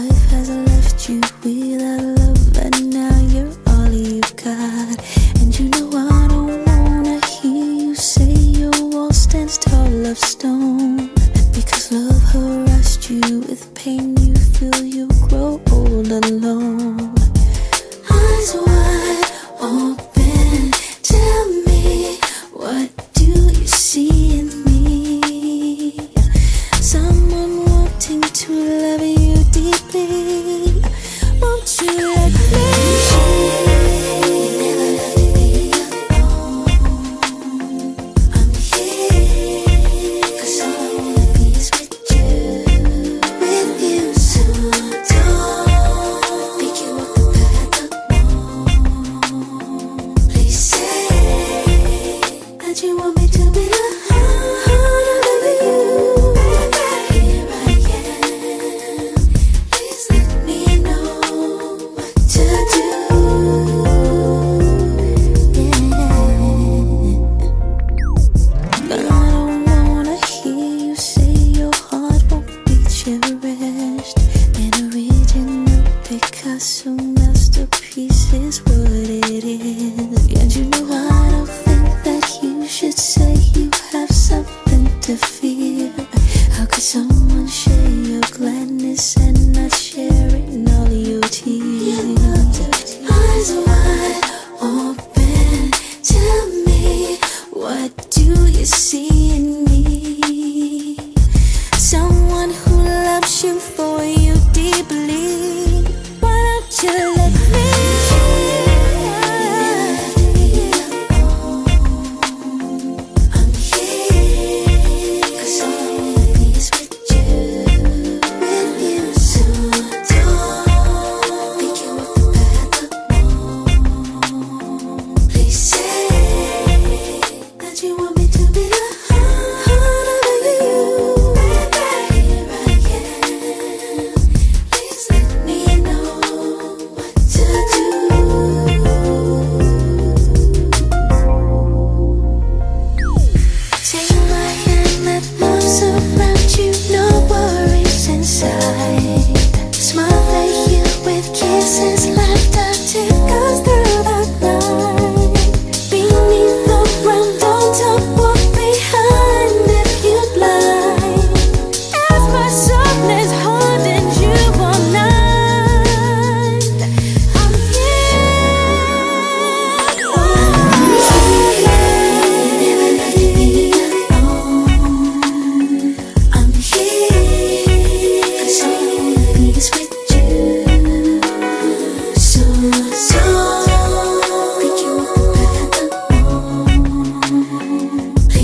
Life has left you without love, but now you're all you've got. And you know I don't wanna hear you say your wall stands tall of stone. Picasso masterpiece is what it is And you know I don't think that you should say you have something to fear How could someone share your gladness and not sharing all your tears? You eyes wide open Tell me, what do you see in me? Someone who loves you for you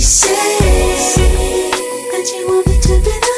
say that you want me to be